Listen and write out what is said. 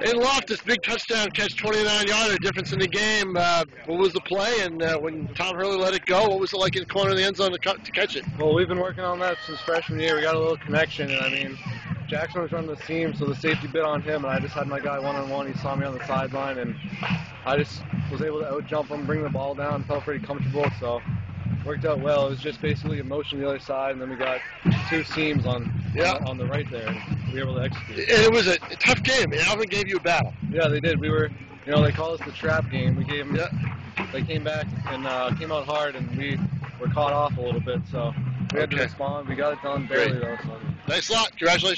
Aidan Loftus, big touchdown catch, 29 yarder, difference in the game. Uh, what was the play? And uh, when Tom Hurley let it go, what was it like in the corner of the end zone to, cut, to catch it? Well, we've been working on that since freshman year. We got a little connection, and I mean, Jackson was running the seam, so the safety bit on him, and I just had my guy one on one. He saw me on the sideline, and I just was able to out jump him, bring the ball down, felt pretty comfortable. So worked out well. It was just basically a motion to the other side, and then we got two seams on Yeah. on, on the right there, we were able to execute. And it was a, tough game. And Alvirne gave you a battle. Yeah, they did. We were, you know, they call us the trap game. We gave them. Yeah. They came back and uh, came out hard, and we were caught off a little bit. So we had to respond. We got it done barely Great. though. So. Nice lot. Congratulations.